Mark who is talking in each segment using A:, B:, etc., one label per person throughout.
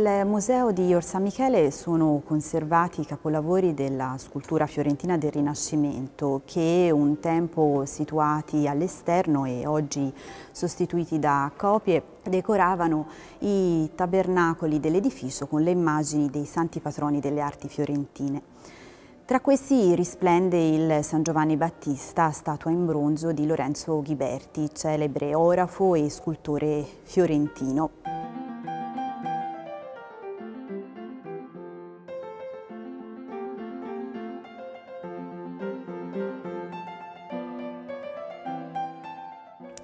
A: Nel museo di Or San Michele sono conservati i capolavori della scultura fiorentina del Rinascimento che un tempo situati all'esterno e oggi sostituiti da copie decoravano i tabernacoli dell'edificio con le immagini dei santi patroni delle arti fiorentine. Tra questi risplende il San Giovanni Battista, statua in bronzo di Lorenzo Ghiberti, celebre orafo e scultore fiorentino.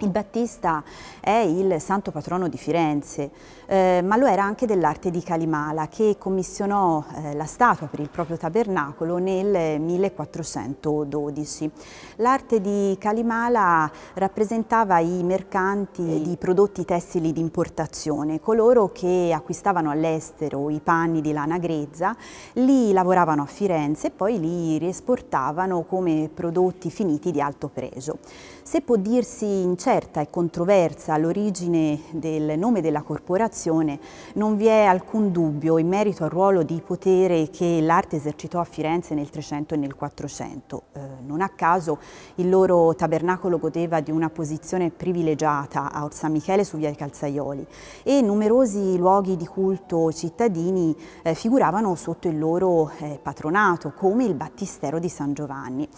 A: Il Battista è il santo patrono di Firenze, eh, ma lo era anche dell'arte di Calimala che commissionò eh, la statua per il proprio tabernacolo nel 1412. L'arte di Calimala rappresentava i mercanti di prodotti tessili di importazione, coloro che acquistavano all'estero i panni di lana grezza, li lavoravano a Firenze e poi li riesportavano come prodotti finiti di alto pregio. Se può dirsi incerta e controversa l'origine del nome della corporazione, non vi è alcun dubbio in merito al ruolo di potere che l'arte esercitò a Firenze nel 300 e nel 400. Eh, non a caso il loro tabernacolo godeva di una posizione privilegiata a Orsa Michele su via Calzaioli e numerosi luoghi di culto cittadini eh, figuravano sotto il loro eh, patronato, come il Battistero di San Giovanni.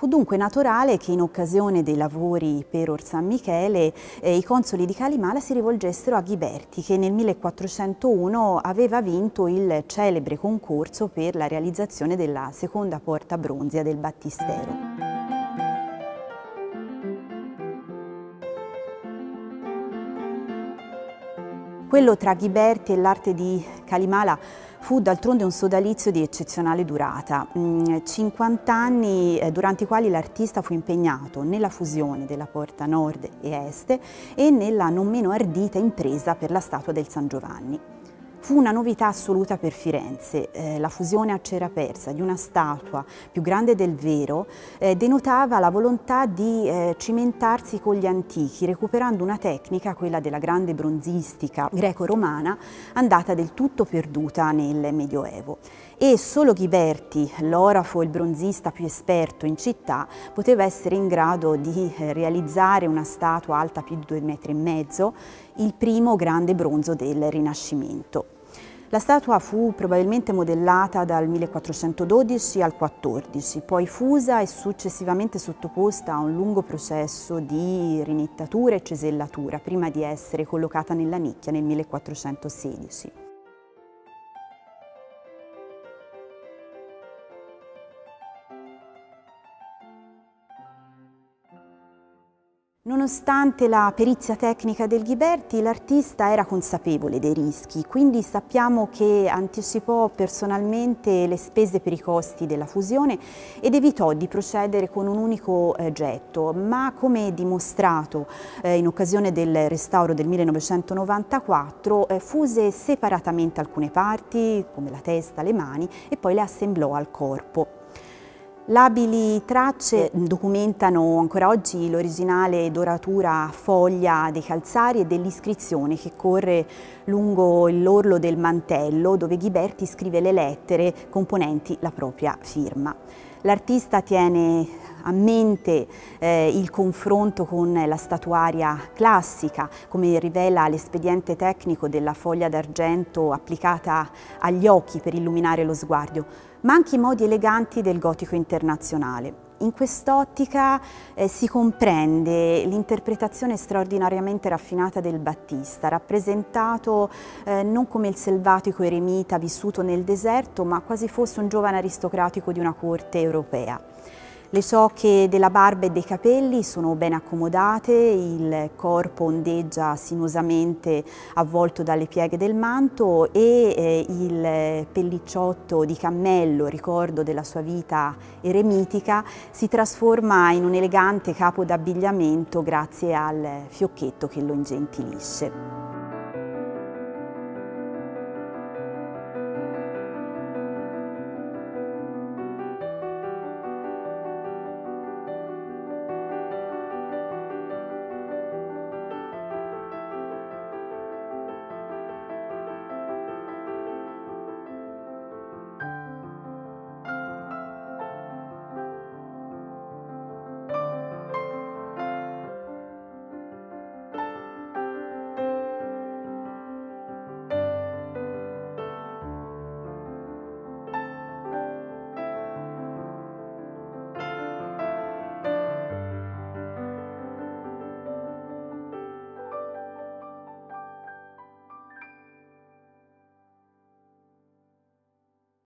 A: Fu dunque naturale che in occasione dei lavori per Or San Michele eh, i consoli di Calimala si rivolgessero a Ghiberti che nel 1401 aveva vinto il celebre concorso per la realizzazione della seconda porta bronzia del battistero. Quello tra Ghiberti e l'arte di Calimala fu d'altronde un sodalizio di eccezionale durata, 50 mm, anni eh, durante i quali l'artista fu impegnato nella fusione della porta nord e est e nella non meno ardita impresa per la statua del San Giovanni. Fu una novità assoluta per Firenze. Eh, la fusione a cera persa di una statua più grande del vero eh, denotava la volontà di eh, cimentarsi con gli antichi, recuperando una tecnica, quella della grande bronzistica greco-romana, andata del tutto perduta nel Medioevo. E solo Ghiberti, l'orafo e il bronzista più esperto in città, poteva essere in grado di eh, realizzare una statua alta più di due metri e mezzo, il primo grande bronzo del Rinascimento. La statua fu probabilmente modellata dal 1412 al 14, poi fusa e successivamente sottoposta a un lungo processo di rinettatura e cesellatura prima di essere collocata nella nicchia nel 1416. Nonostante la perizia tecnica del Ghiberti, l'artista era consapevole dei rischi, quindi sappiamo che anticipò personalmente le spese per i costi della fusione ed evitò di procedere con un unico eh, getto, ma come dimostrato eh, in occasione del restauro del 1994, eh, fuse separatamente alcune parti, come la testa, le mani, e poi le assemblò al corpo. Labili tracce documentano ancora oggi l'originale doratura foglia dei calzari e dell'iscrizione che corre lungo l'orlo del mantello dove Ghiberti scrive le lettere componenti la propria firma. L'artista tiene a mente eh, il confronto con la statuaria classica, come rivela l'espediente tecnico della foglia d'argento applicata agli occhi per illuminare lo sguardo, ma anche i modi eleganti del gotico internazionale. In quest'ottica eh, si comprende l'interpretazione straordinariamente raffinata del Battista, rappresentato eh, non come il selvatico eremita vissuto nel deserto, ma quasi fosse un giovane aristocratico di una corte europea. Le ciocche della barba e dei capelli sono ben accomodate, il corpo ondeggia sinuosamente avvolto dalle pieghe del manto e eh, il pellicciotto di cammello, ricordo della sua vita eremitica, si trasforma in un elegante capo d'abbigliamento grazie al fiocchetto che lo ingentilisce.